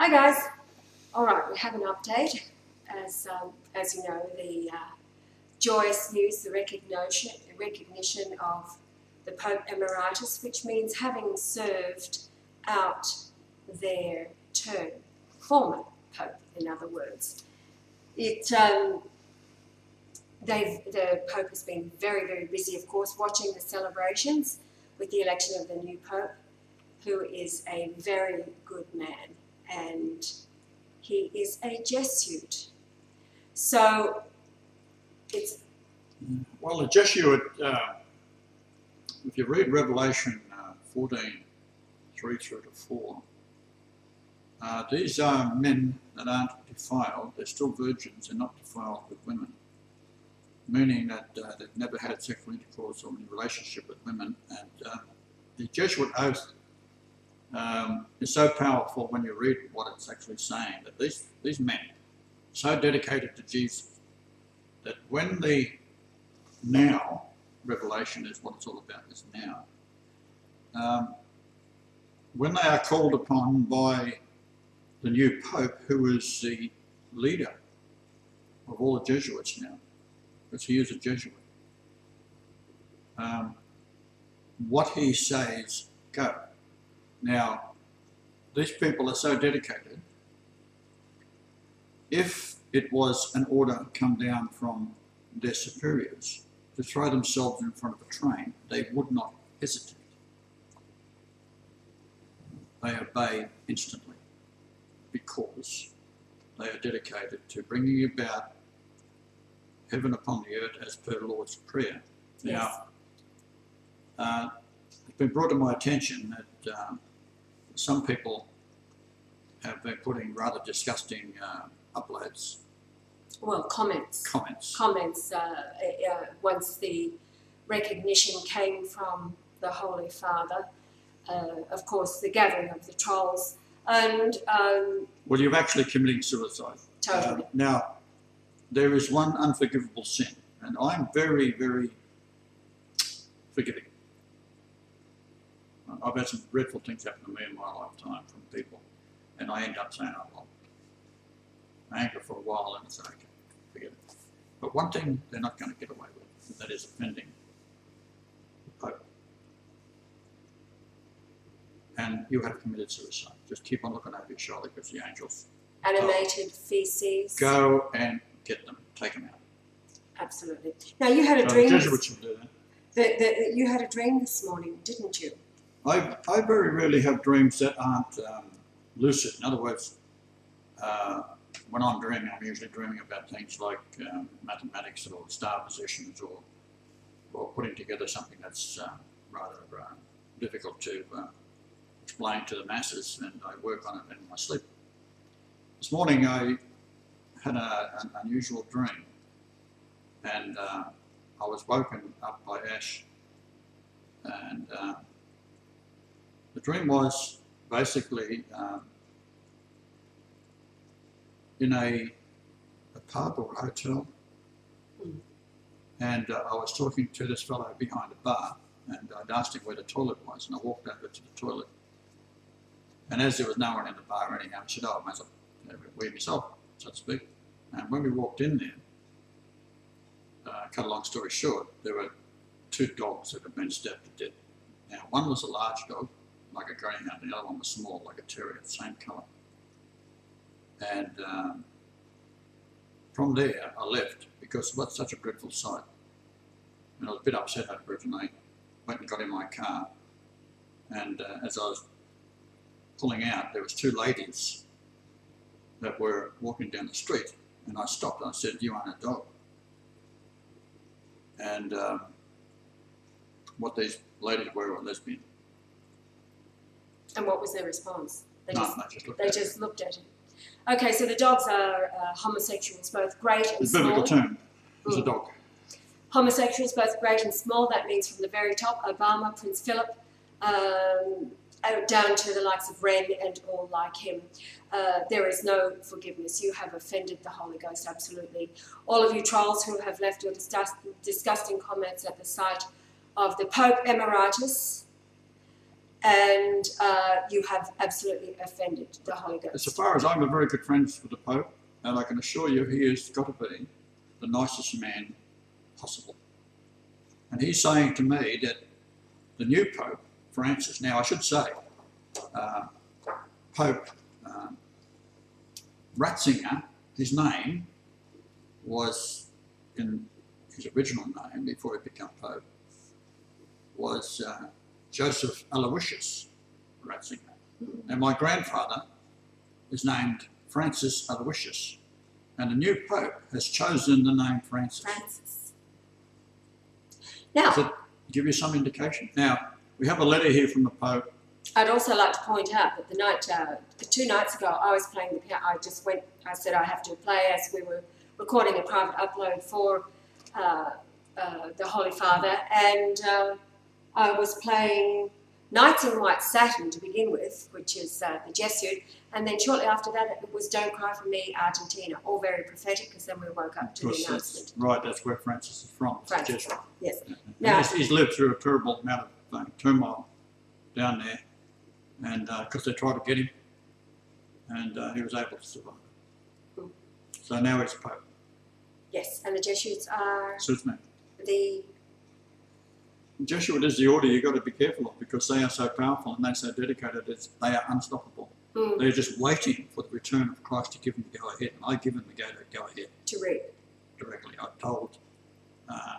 Hi guys. All right, we have an update. As um, as you know, the uh, joyous news, the recognition recognition of the Pope Emeritus, which means having served out their term, former Pope, in other words. It um, the Pope has been very very busy, of course, watching the celebrations with the election of the new Pope, who is a very good man and he is a Jesuit. So it's. Well, a Jesuit, uh, if you read Revelation uh, 14 3 through to 4, uh, these are men that aren't defiled, they're still virgins, they're not defiled with women. Meaning that uh, they've never had sexual intercourse or any relationship with women. And uh, the Jesuit oath um, is so powerful when you read what it's actually saying that these, these men, so dedicated to Jesus, that when the now revelation is what it's all about, is now, um, when they are called upon by the new Pope, who is the leader of all the Jesuits now, because he is a Jesuit, um, what he says, go. Now, these people are so dedicated. If it was an order come down from their superiors to throw themselves in front of a train, they would not hesitate. They obey instantly because they are dedicated to bringing about heaven upon the earth as per Lord's Prayer. Yes. Now, uh, it's been brought to my attention that um, some people have been putting rather disgusting uh, uploads, well comments. comments. comments uh, uh, once the recognition came from the Holy Father. Uh, of course, the gathering of the trolls, and um, Well, you're actually committing suicide. totally. Uh, now, there is one unforgivable sin, and I'm very, very forgiving. I've had some dreadful things happen to me in my lifetime from people, and I end up saying, oh, well, anger for a while, and it's okay, forget it. But one thing they're not going to get away with, and that is offending the Pope. And you have committed suicide. Just keep on looking over your shoulder because the angels Animated feces. go and get them, take them out. Absolutely. Now you had a So dream. Jesuits will do that. That, that you had a dream this morning, didn't you? I, I very rarely have dreams that aren't um, lucid. In other words, uh, when I'm dreaming, I'm usually dreaming about things like um, mathematics or star positions or, or putting together something that's uh, rather uh, difficult to uh, explain to the masses, and I work on it in my sleep. This morning I had a, an unusual dream, and uh, I was woken up by Ash, and uh, the dream was basically um, in a, a pub or a hotel, and uh, I was talking to this fellow behind a bar, and I'd asked him where the toilet was, and I walked over to the toilet. And as there was no one in the bar anyhow, I said, "Oh, I might as well wear myself, so to speak." And when we walked in there, uh, cut a long story short, there were two dogs that had been stabbed to death. Now, one was a large dog, like a greyhound, the other one was small, like a terrier, same colour. And um, from there, I left because it was such a dreadful sight. And I was a bit upset over it, and I went and got in my car. And uh, as I was pulling out, there was two ladies that were walking down the street, and I stopped. and I said, "You aren't a dog." And um, what these ladies were were lesbian. And what was their response? They just no, just looked they at it. just looked at it. Okay, so the dogs are uh, homosexuals, both great and The biblical small. term is a Mm. dog. Homosexuals, both great and small. That means from the very top, Obama, Prince Philip, um, down to the likes of Wren and all like him. Uh, there is no forgiveness. You have offended the Holy Ghost, absolutely. All of you trolls who have left your disgust- disgusting comments at the site of the Pope Emeritus, and uh, you have absolutely offended the Holy As Ghost. far as I'm a very good friend with the Pope, and I can assure you he has got to be the nicest man possible. And he's saying to me that the new Pope, Francis, now I should say, uh, Pope um, Ratzinger, his name was in his original name before he became Pope, was uh, Joseph Aloysius Ratzinger. And my grandfather is named Francis Aloysius. And the new Pope has chosen the name Francis. Francis. Does Now, it give you some indication? Now, we have a letter here from the Pope. I'd also like to point out that the night, uh, the two nights ago, I was playing the piano. I just went. I said I have to play as we were recording a private upload for uh, uh, the Holy Father, and uh, I was playing Nights in White Satin to begin with, which is uh, the Jesuit, and then shortly after that it was Don't Cry for Me, Argentina. All very prophetic, because then we woke up to the announcement. right, that's where Francis is from. Francis, Jesuit. yes. Now- he's, he's lived through a terrible amount of uh, turmoil down there, and because they tried to get him, and uh, he was able to survive. So now he's Pope. Yes, and the Jesuits are me. the Jesuit is the order you've got to be careful of because they are so powerful and they're so dedicated, it's, they are unstoppable. mm, They're just waiting for the return of Christ to give them the go ahead, and I give them the go to go ahead to read. directly. I told uh,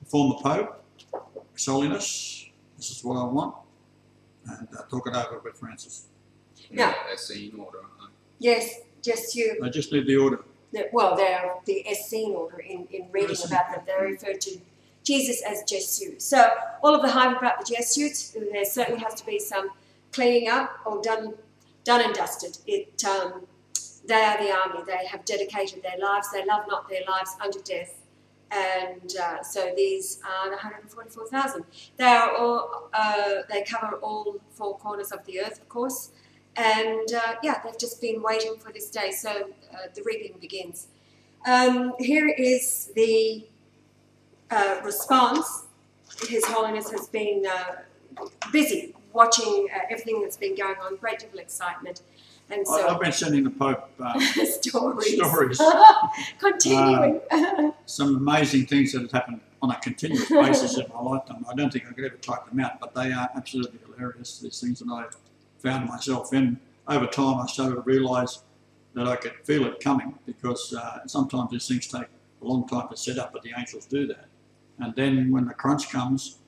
the former Pope, His Holiness, this is what I want, and uh, talk it over with Francis. Yeah. That's in order. huh? Yes, just you. They just need the order. that- well, they're the Essene order in, in reading Essene. about them. They refer to Jesus as Jesuit. So all of the hype about the Jesuits, there certainly has to be some cleaning up or done, done and dusted. It, um, they are the army. They have dedicated their lives. They love not their lives unto death. And uh, so these are the 144,000. They are all. Uh, they cover all four corners of the earth, of course. And uh, yeah, they've just been waiting for this day. So uh, the reaping begins. Um, here is the uh, response. His Holiness has been uh, busy watching uh, everything that's been going on, great deal of excitement. And I, so, I've been sending the Pope uh, stories. stories, Continuing. some amazing things that have happened on a continuous basis in my lifetime. I don't think I could ever type them out, but they are absolutely hilarious. These things that I've found myself in. Over time, I started to realise that I could feel it coming because uh, sometimes these things take a long time to set up, but the angels do that. And then when the crunch comes,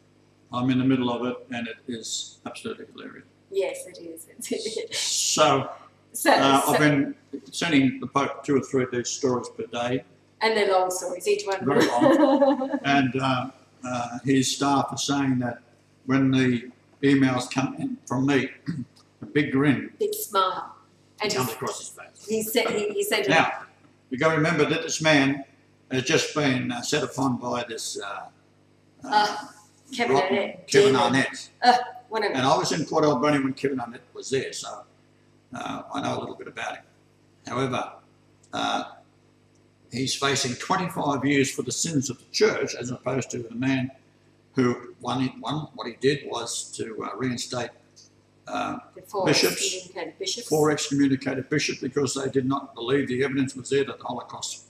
I'm in the middle of it, and it is absolutely hilarious. yes, it is. It is. So So, uh, so- I've been sending the Pope two or three of these stories per day, and they're long stories, each one. Very long. and uh, uh, his staff are saying that when the emails come in from me, a big grin Big smile. And comes across his face. he said, he, he said, Now, you've got to remember that this man has just been uh, set upon by this uh, Uh, Kevin rotten Annett. Kevin. Annett. Whatever. And I was in Port Alberni when Kevin Annett was there, so uh, I know a little bit about him. However, uh, he's facing 25 years for the sins of the church, as opposed to the man who, one, one what he did was to uh, reinstate uh, four bishops. excommunicated bishops. four excommunicated bishops because they did not believe the evidence was there that the Holocaust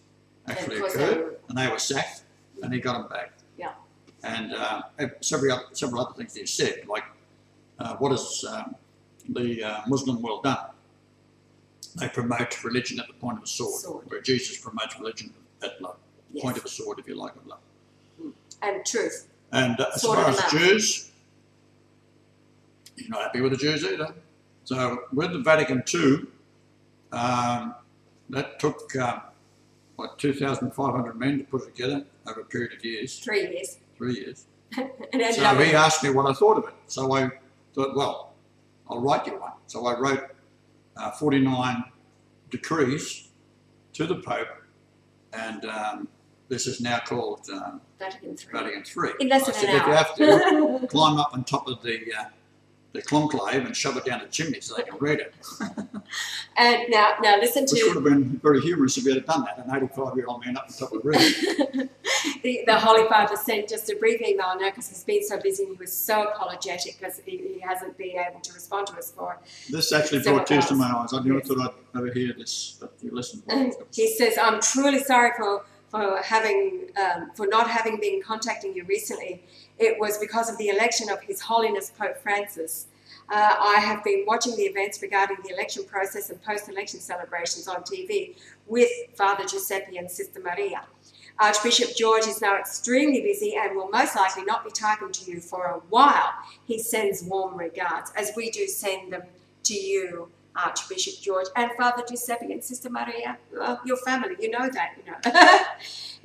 actually And they occurred, were- and they were sacked, and he got them back. Yeah. And uh, several other, several other things he said, like uh, what has um, the uh, Muslim world done? They promote religion at the point of a sword, Sword. where Jesus promotes religion at the Yes. point of a sword, if you like, of love. And truth. And uh, as Sword far as mouth. Jews, he's not happy with the Jews either. So with the Vatican II, um, that took uh, what 2,500 men to put it together over a period of years, Three years. three years. and So he asked me what I thought of it. So I thought, well, I'll write you one. So I wrote uh, 49 decrees to the Pope, and um, this is now called um, Vatican III. Vatican III. In less I than said, an if you have to, climb up on top of the uh, the conclave and shove it down the chimney so they can read it. and now, now listen Which would to have been very humorous if he had done that, an 85 year old man up on top of reading. the, the Holy Father sent just a brief email now because he's been so busy and he was so apologetic because he, he hasn't been able to respond to us for. This actually brought tears to my eyes. I never Yes. thought I'd ever hear this, but you listen. He says, "I'm truly sorry for for having um, for not having been contacting you recently. It was because of the election of His Holiness Pope Francis." Uh, I have been watching the events regarding the election process and post-election celebrations on TV with Father Giuseppe and Sister Maria. Archbishop George is now extremely busy and will most likely not be talking to you for a while. He sends warm regards, as we do send them to you, Archbishop George, and Father Giuseppe and Sister Maria, well, your family, you know that, you know.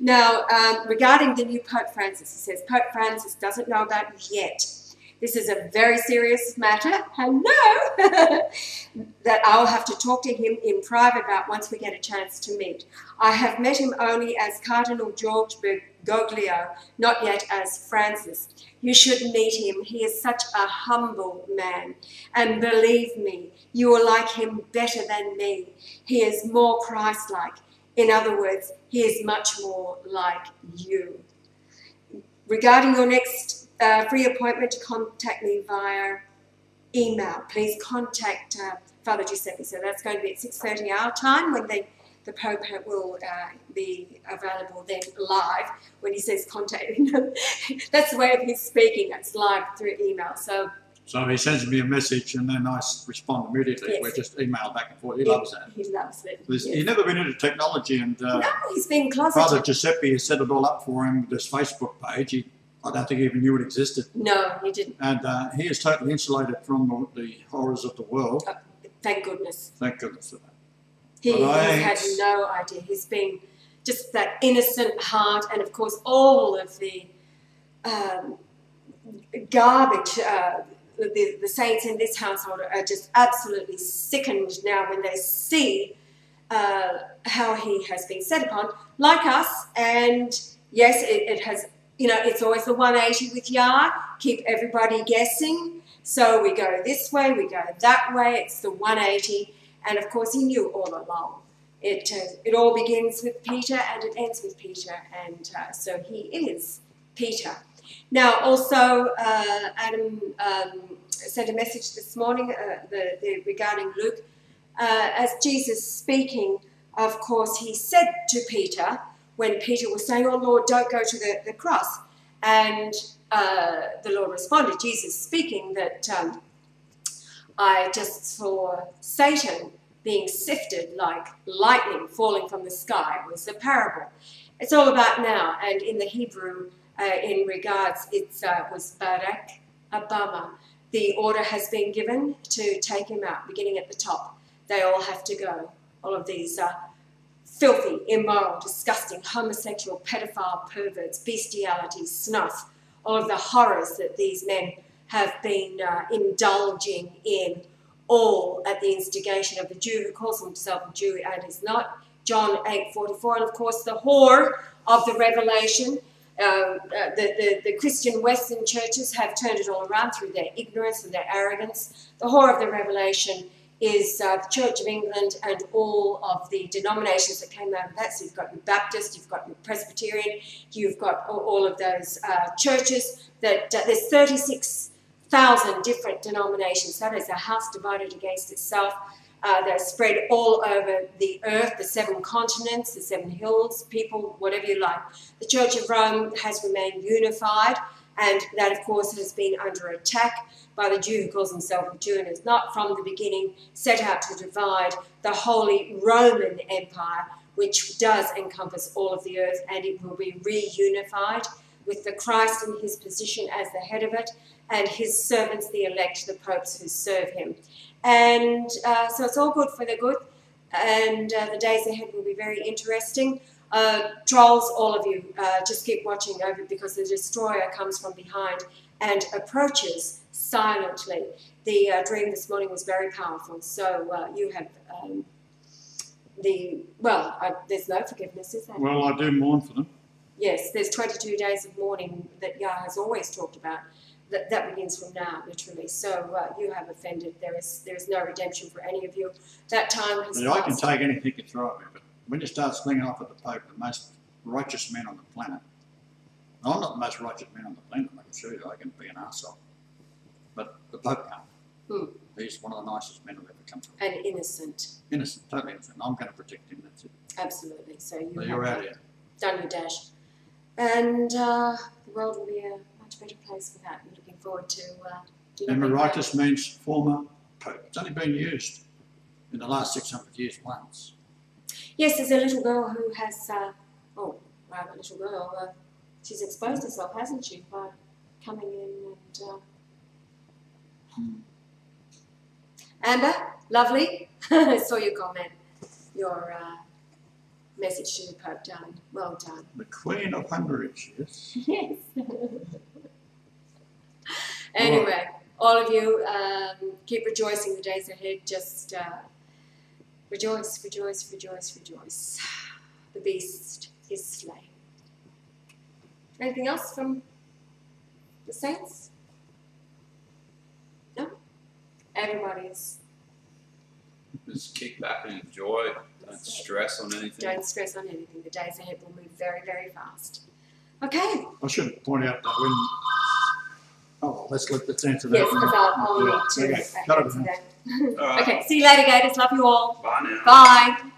now, um, regarding the new Pope Francis, he says Pope Francis doesn't know about yet. This is a very serious matter, no, that I'll have to talk to him in private about once we get a chance to meet. I have met him only as Cardinal George Bergoglio, not yet as Francis. You should meet him. He is such a humble man. And believe me, you will like him better than me. He is more Christ like. In other words, he is much more like you. Regarding your next uh, free appointment, to contact me via email. Please contact uh, Father Giuseppe. So that's going to be at 6.30 our time when they, the Pope will uh, be available then live when he says contact. that's the way of his speaking. It's live through email. So So he sends me a message and then I respond immediately. Yes. We just email back and forth. He loves that. He loves it. Yes. He's never been into technology and uh, No, he's been Father. Giuseppe has set it all up for him with this Facebook page. He, I don't think he even knew it existed. No, he didn't. And uh, he is totally insulated from the, the horrors of the world. Thank goodness. Thank goodness for that. He has had no idea. He's been just that innocent heart, and of course, all of the um, garbage. Uh, the, the saints in this household are just absolutely sickened now when they see uh, how he has been set upon, like us. And yes, it, it has, you know, it's always the 180 with Yah, keep everybody guessing. So we go this way, we go that way, it's the 180. And of course, he knew all along. It, uh, it all begins with Peter and it ends with Peter, and uh, so he is Peter. Now, also, uh, Adam um, sent a message this morning uh, the, the, regarding Luke. Uh, as Jesus speaking, of course, he said to Peter, when Peter was saying, Oh Lord, don't go to the, the cross. And uh, the Lord responded, Jesus speaking, that um, I just saw Satan being sifted like lightning falling from the sky was the parable. It's all about now, and in the Hebrew, uh, in regards, it uh, was Barak Abama. The order has been given to take him out, beginning at the top. They all have to go. All of these uh, filthy, immoral, disgusting, homosexual, pedophile perverts, bestiality, snuff, all of the horrors that these men have been uh, indulging in, all at the instigation of the Jew who calls himself a Jew and is not. John 8:44, and of course the whore of the Revelation. Um, uh, the, the, the Christian Western churches have turned it all around through their ignorance and their arrogance. The whore of the Revelation is uh, the Church of England and all of the denominations that came out of that. So you've got your Baptist, you've got your Presbyterian, you've got all, of those uh, churches. That uh, there's 36,000 different denominations. That is a house divided against itself. Uh, they're spread all over the earth, the seven continents, the seven hills, people, whatever you like. The Church of Rome has remained unified, and that, of course, has been under attack by the Jew who calls himself a Jew and is not from the beginning set out to divide the Holy Roman Empire, which does encompass all of the earth, and it will be reunified with the Christ in his position as the head of it, and his servants, the elect, the popes who serve him. And uh, so it's all good for the good, and uh, the days ahead will be very interesting. Uh, trolls, all of you, uh, just keep watching over because the destroyer comes from behind and approaches silently. The uh, dream this morning was very powerful, so uh, you have um, the, well, uh, there's no forgiveness, is there? Well, I do mourn for them. Yes, there's 22 days of mourning that Yah has always talked about. That, that begins from now, literally. So uh, you have offended. There is there is no redemption for any of you. That time has Yeah, I can take anything you throw at me, but when you start slinging off at the Pope, the most righteous man on the planet, I'm not the most righteous man on the planet, I can assure you, I can be an arsehole. But the Pope can't. Hmm. He's one of the nicest men I've ever come through. And innocent, Innocent, totally innocent. I'm going to protect him, that's it. absolutely. So you So you're out here. done your dash. And uh, the world will be a much better place for that. I'm looking forward to uh. Emeritus means former Pope. It's only been used in the last 600 years once. Yes, there's a little girl who has, uh, oh, wow, a little girl, uh, she's exposed herself, hasn't she, by coming in and. Uh... Hmm. Amber, lovely. I saw your comment, your uh, message to the Pope, darling. Well done. The Queen of Hungary, yes. Yes. anyway, all of you, um, keep rejoicing the days ahead. Just uh, rejoice, rejoice, rejoice, rejoice. The beast is slain. Anything else from the saints? No? Everybody's. Just kick back and enjoy. Don't That's it. stress on anything. Don't stress on anything. The days ahead will move very, very fast. Okay. I should point out that when. Oh, well, let's, let, let's answer that. Yes, because I'll, I'll Yeah, need to okay. Cut it answer now. that. All right. Okay, see you later, Gators. Love you all. Bye now. Bye.